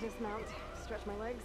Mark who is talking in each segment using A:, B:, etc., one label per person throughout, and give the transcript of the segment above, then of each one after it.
A: dismount, stretch my legs.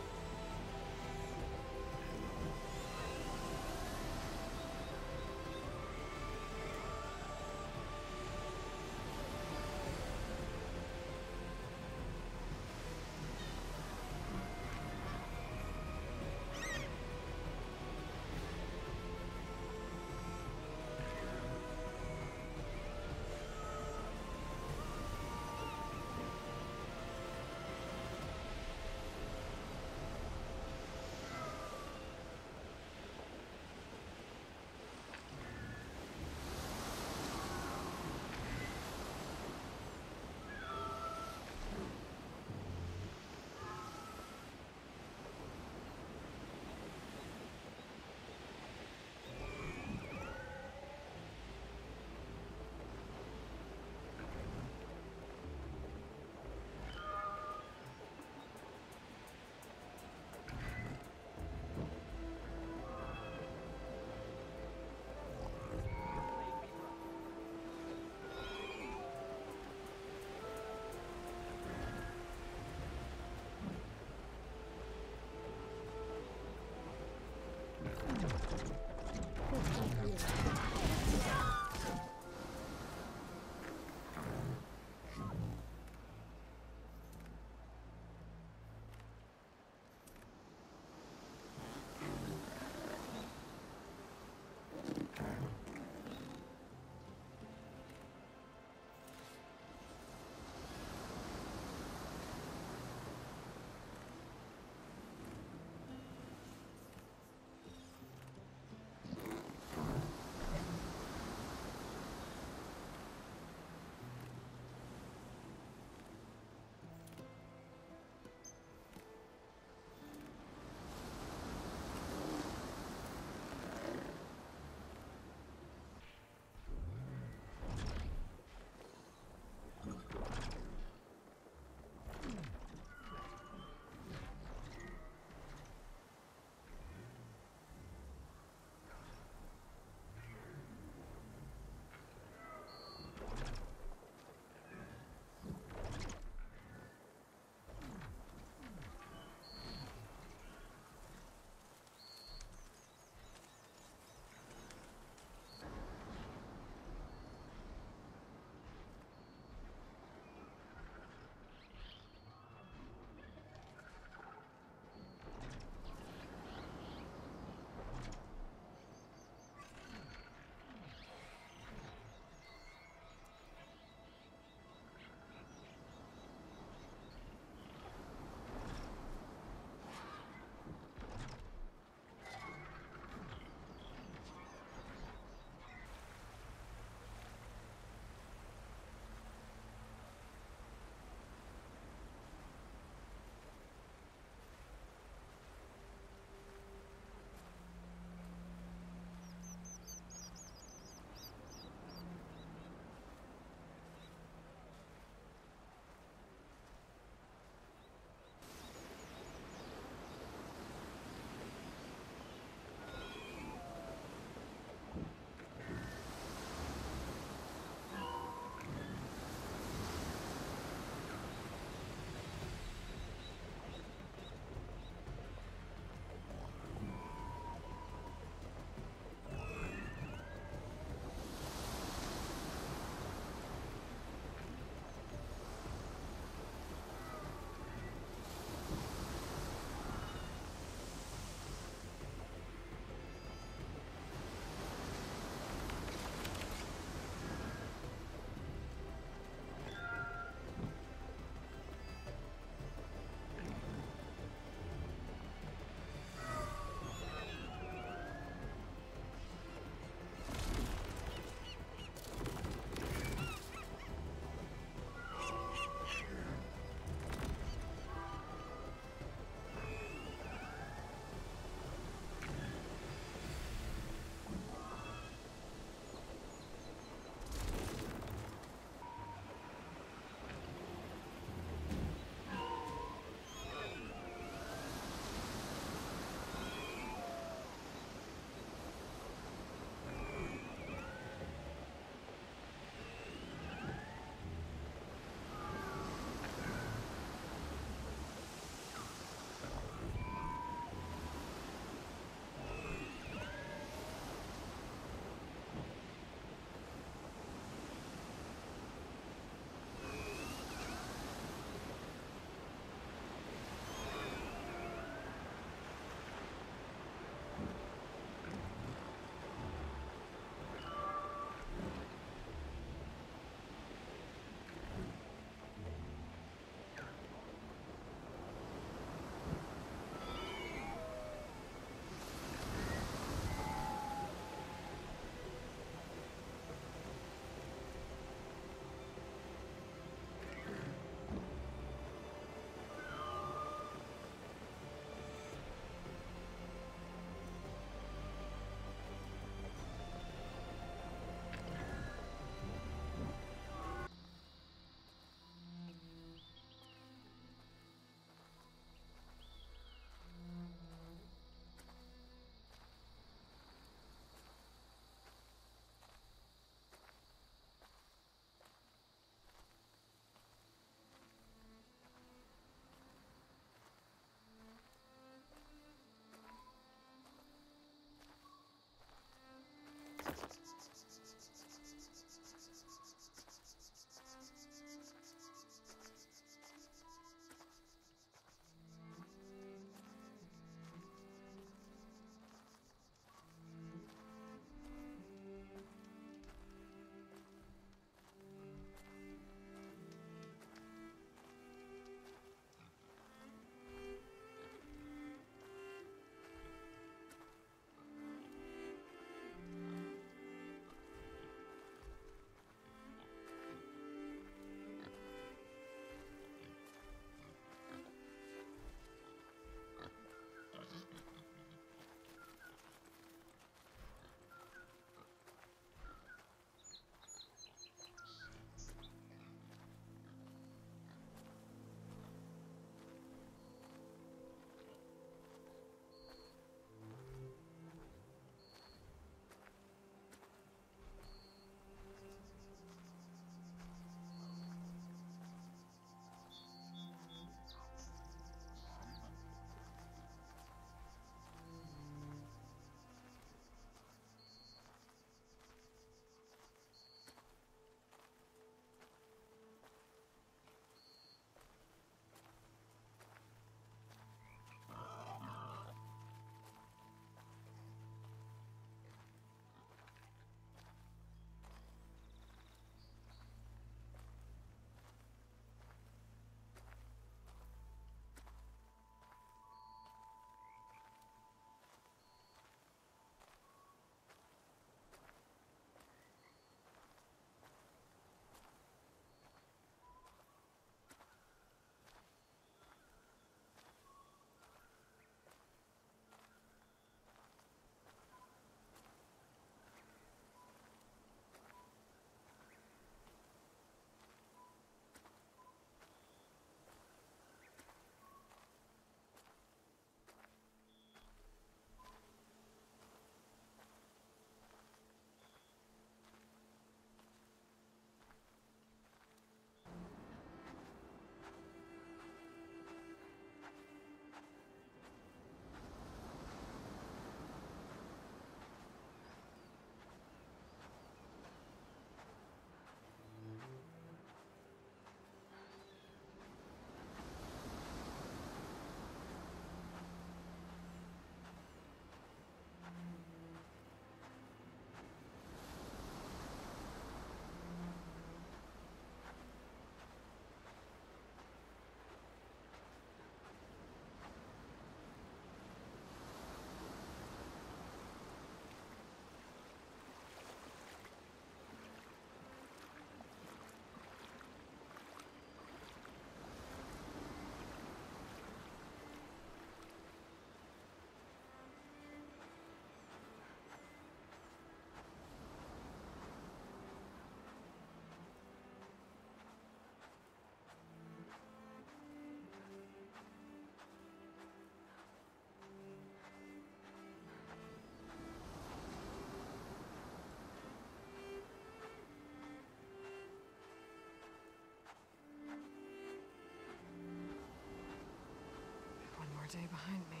A: Day behind me.